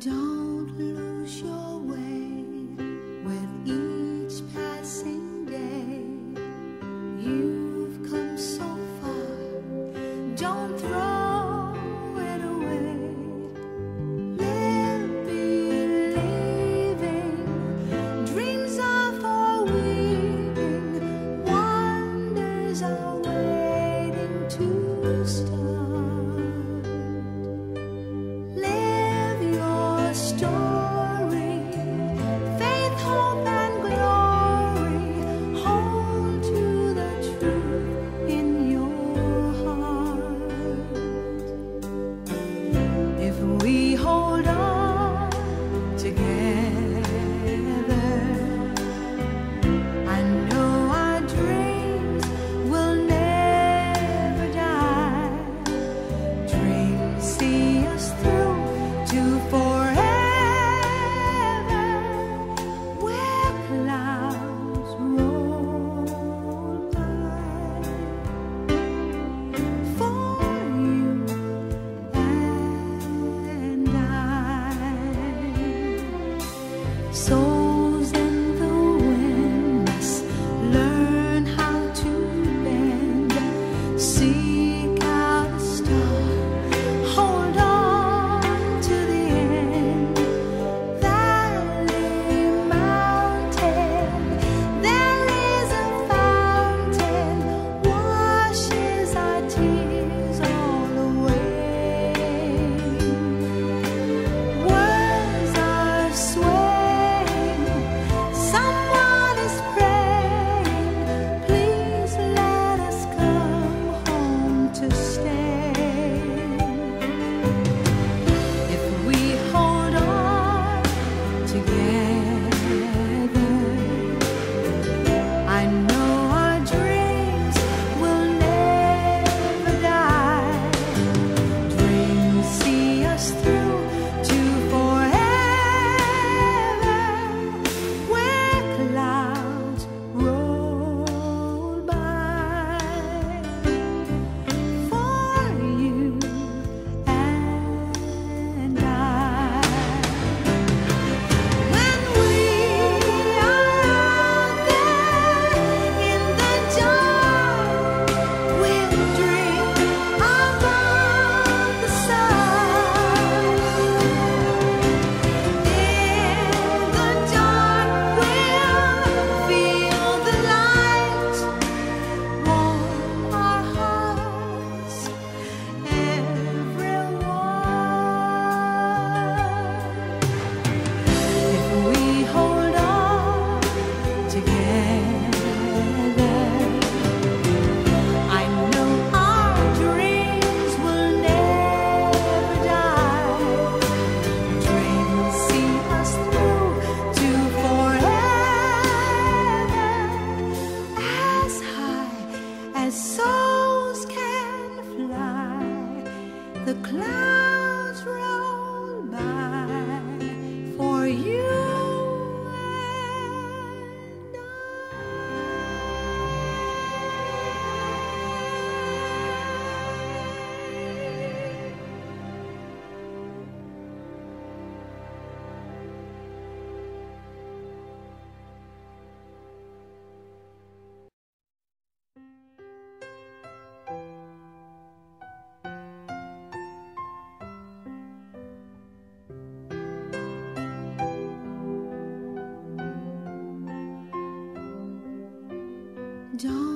Don't lose your Souls The clouds roll Don't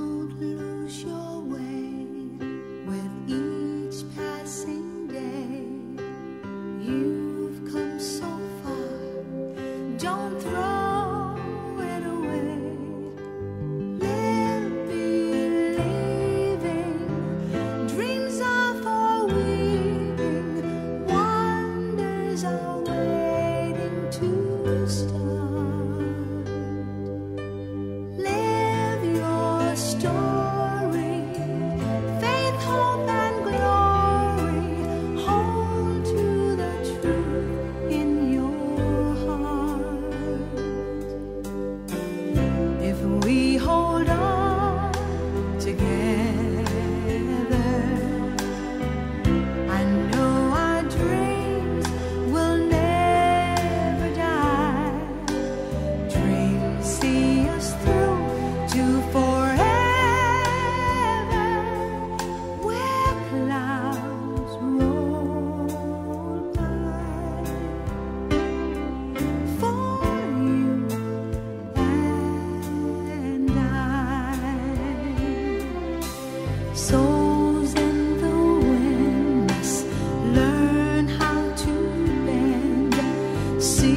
See